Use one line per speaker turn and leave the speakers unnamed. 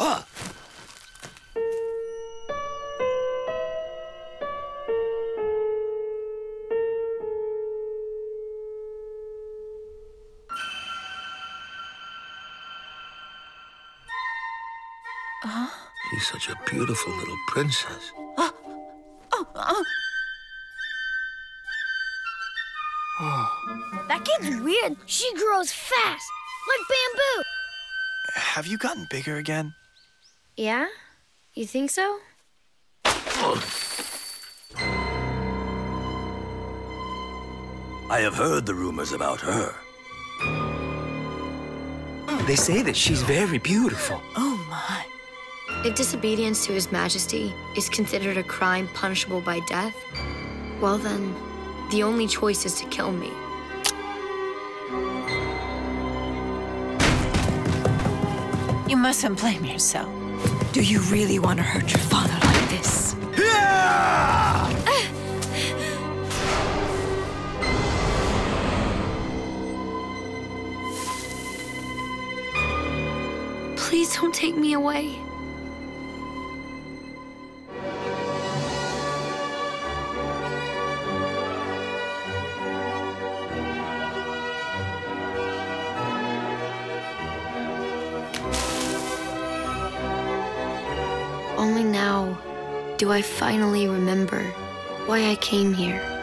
Ah! She's such a beautiful little princess.
That kid's weird. She grows fast, like bamboo.
Have you gotten bigger again?
Yeah? You think so?
I have heard the rumors about her.
Oh, they say that she's very beautiful.
Oh my.
If disobedience to His Majesty is considered a crime punishable by death, well then, the only choice is to kill me.
You mustn't blame yourself. Do you really want to hurt your father like this?
Please don't take me away. Only now do I finally remember why I came here.